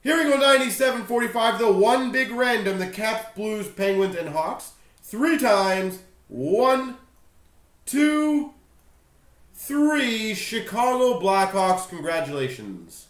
Here we go, 97.45, the one big random, the Caps, Blues, Penguins, and Hawks. Three times. One, two, three. Chicago Blackhawks, congratulations.